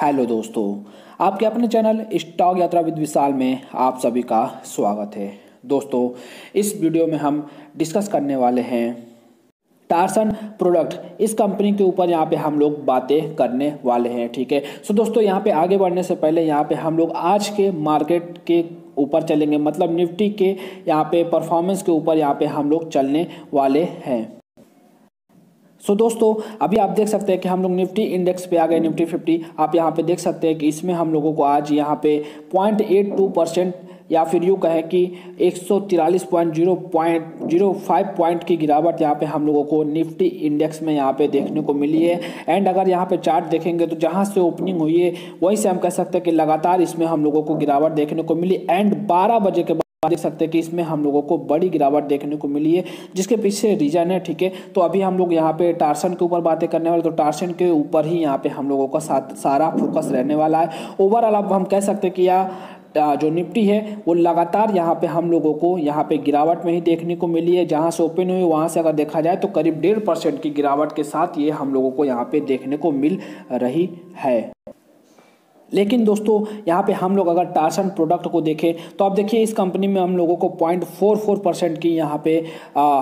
Hello दोस्तों, आपके अपने channel stock Yatra with Vishal में आप सभी का स्वागत है। दोस्तों, इस वीडियो में हम डिस्कस करने वाले हैं टारसन प्रोडक्ट। इस कंपनी के ऊपर यहाँ पे हम लोग बातें करने वाले हैं, ठीक है? सो दोस्तों, यहाँ पे आगे बढ़ने से पहले यहाँ पे हम लोग आज के मार्केट के ऊपर चलेंगे मतलब निफ्टी के यहाँ पे परफॉर्मेंस के ऊपर यहाँ पे हम लोग चलने वाले हैं। सो so, दोस्तों अभी आप देख सकते हैं कि हम लोग निफ्टी इंडेक्स पे आ गए निफ्टी फिफ्टी। आप यहाँ पे देख सकते हैं कि इसमें हम लोगों को आज यहाँ पे पॉइंट एट टू परसेंट या फिर यूँ कहें कि एक सौ तिरालीस point zero point zero five point की गिरावट यहाँ पे हम लोगों को निफ्टी इंडेक्स में यहाँ पे देखने को मिली है। एंड अगर यहाँ पे चार्ट देखेंगे तो जहाँ से ओपनिंग हुई है वहीं से हम कह सकते हैं कि लगातार इसमें हम लोगों को गिरावट देखने को मिली। एंड बारह बजे के बाद देख सकते हैं कि इसमें हम लोगों को बड़ी गिरावट देखने को मिली है, जिसके पीछे रीजन है, ठीक है? तो अभी हम लोग यहाँ पे टार्सन के ऊपर बातें करने वाले तो टार्सन के ऊपर ही यहाँ पे हम लोगों का सारा फोकस रहने वाला है। ओवरऑल अब हम कह सकते हैं कि यह जो निफ्टी है, वो लगातार यहाँ पे हम लोगों को यहाँ पे गिरावट में ही देखने को मिली है। जहाँ से ओपन हुई, वहाँ से अगर देखा जाए तो करीब डेढ़ परसेंट की गिरावट के साथ ये हम लोगों को यहाँ पे देखने को मिल रही है। लेकिन दोस्तों यहाँ पे हम लोग अगर टार्सन प्रोडक्ट को देखें तो आप देखिए इस कंपनी में हम लोगों को पॉइंट फोर फोर परसेंट की यहाँ पे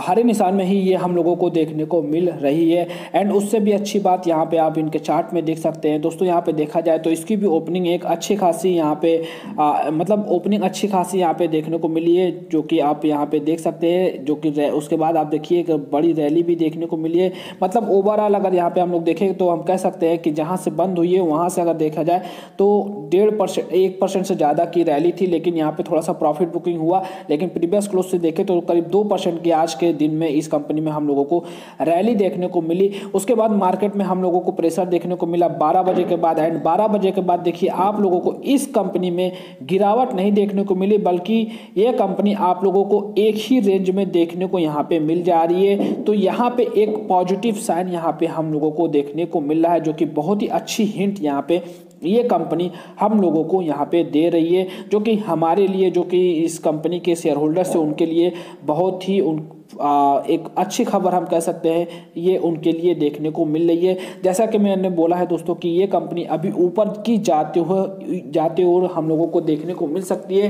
हरे निशान में ही ये हम लोगों को देखने को मिल रही है। एंड उससे भी अच्छी बात यहाँ पे आप इनके चार्ट में देख सकते हैं। दोस्तों यहाँ पे देखा जाए तो इसकी भी ओपनिंग एक अच्छी खासी यहाँ पे आ, मतलब ओपनिंग अच्छी खासी यहाँ पे देखने को मिली है जो कि आप यहाँ पे देख सकते हैं जो कि उसके बाद आप देखिए एक बड़ी रैली भी देखने को मिली है। मतलब ओवरऑल अगर यहाँ पे हम लोग देखें तो हम कह सकते हैं कि जहाँ से बंद हुई है वहाँ से अगर देखा जाए तो डेढ़ परसेंट एक परसेंट से ज़्यादा की रैली थी, लेकिन यहाँ पे थोड़ा सा प्रॉफिट बुकिंग हुआ। लेकिन प्रीवियस क्लोज से देखें तो करीब दो परसेंट की आज के दिन में इस कंपनी में हम लोगों को रैली देखने को मिली। उसके बाद मार्केट में हम लोगों को प्रेशर देखने को मिला बारह बजे के बाद। एंड बारह बजे के बाद देखिए, आप लोगों को इस कंपनी में गिरावट नहीं देखने को मिली, बल्कि ये कंपनी आप लोगों को एक ही रेंज में देखने को यहाँ पे मिल जा रही है। तो यहाँ पे एक पॉजिटिव साइन यहाँ पे हम लोगों को देखने को मिल रहा है, जो कि बहुत ही अच्छी हिंट यहाँ पे ये कंपनी हम लोगों को यहाँ पे दे रही है जो कि हमारे लिए जो कि इस कंपनी के शेयर होल्डर्स हैं उनके लिए बहुत ही उन आ, एक अच्छी खबर हम कह सकते हैं ये उनके लिए देखने को मिल रही है। जैसा कि मैंने बोला है दोस्तों कि ये कंपनी अभी ऊपर की जाते हुए जाते हुए हम लोगों को देखने को मिल सकती है।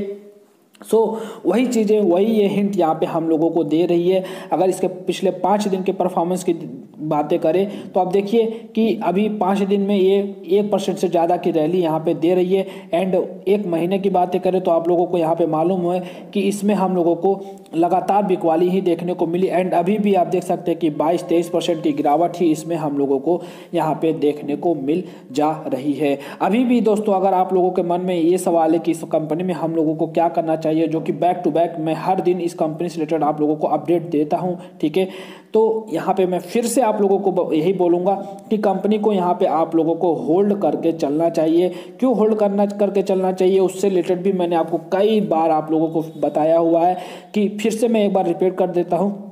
सो so, वही चीज़ें वही ये हिंट यहाँ पे हम लोगों को दे रही है। अगर इसके पिछले पाँच दिन के परफॉर्मेंस की बातें करें तो आप देखिए कि अभी पाँच दिन में ये एक परसेंट से ज़्यादा की रैली यहाँ पे दे रही है। एंड एक महीने की बातें करें तो आप लोगों को यहाँ पे मालूम है कि इसमें हम लोगों को लगातार बिकवाली ही देखने को मिली। एंड अभी भी आप देख सकते हैं कि बाईस तेईस परसेंट की गिरावट ही इसमें हम लोगों को यहाँ पर देखने को मिल जा रही है। अभी भी दोस्तों अगर आप लोगों के मन में ये सवाल है कि इस कंपनी में हम लोगों को क्या करना चाहिए जो कि बैक टू बैक मैं हर दिन इस कंपनी से रिलेटेड आप लोगों को अपडेट देता हूँ, ठीक है? तो यहाँ पे मैं फिर से आप लोगों को यही बोलूँगा कि कंपनी को यहाँ पे आप लोगों को होल्ड करके चलना चाहिए। क्यों होल्ड करना, करके चलना चाहिए? उससे रिलेटेड भी मैंने आपको कई बार आप लोगों को बताया हुआ है कि फिर से मैं एक बार रिपीट कर देता हूँ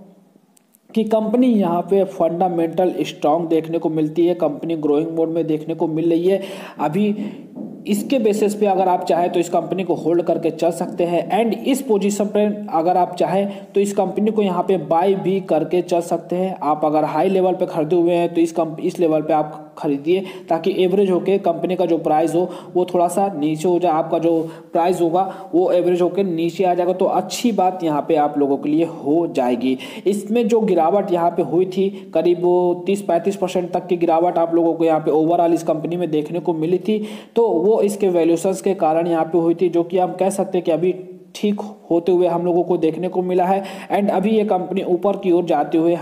कि कंपनी यहाँ पे फंडामेंटल स्ट्रांग देखने को मिलती है कंपनी ग्रोइंग मोड में देखने को मिल रही है। अभी इसके बेसिस पे अगर आप चाहें तो इस कंपनी को होल्ड करके चल सकते हैं। एंड इस पोजीशन पे अगर आप चाहें तो इस कंपनी को यहाँ पे बाय भी करके चल सकते हैं। आप अगर हाई लेवल पे खरीदे हुए हैं तो इस इस लेवल पे आप खरीदिए ताकि एवरेज होके कंपनी का जो प्राइस हो, वो थोड़ा सा नीचे हो जाए। आपका जो प्राइस होगा, वो एवरेज होकर नीचे आ जाएगा। तो अच्छी बात यहाँ पे आप लोगों के लिए हो जाएगी। इसमें जो गिरावट यहाँ पे हुई थी, करीब तीस पैंतीस परसेंट तक की गिरावट आप लोगों को यहाँ पे ओवरऑल इस कंपनी में देखने को मिली थी। तो वो इसके वैल्यूशंस के कारण यहाँ पे हुई थी, जो कि हम कह सकते हैं कि अभी ठीक होते हुए हम लोगों को देखने को मिला है। एंड अभी ये कंपनी ऊपर की ओर जाते हुए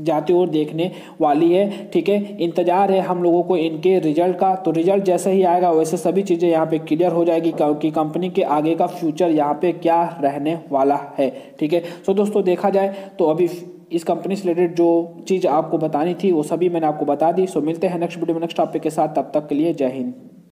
जाते हुए देखने वाली है, ठीक है? इंतज़ार है हम लोगों को इनके रिज़ल्ट का। तो रिज़ल्ट जैसे ही आएगा, वैसे सभी चीज़ें यहाँ पे क्लियर हो जाएगी क्योंकि कंपनी के आगे का फ्यूचर यहाँ पे क्या रहने वाला है, ठीक है? सो दोस्तों, देखा जाए तो अभी इस कंपनी से रिलेटेड जो चीज़ आपको बतानी थी, वो सभी मैंने आपको बता दी। सो मिलते हैं नेक्स्ट वीडियो में नेक्स्ट टॉपिक के साथ। तब तक के लिए जय हिंद।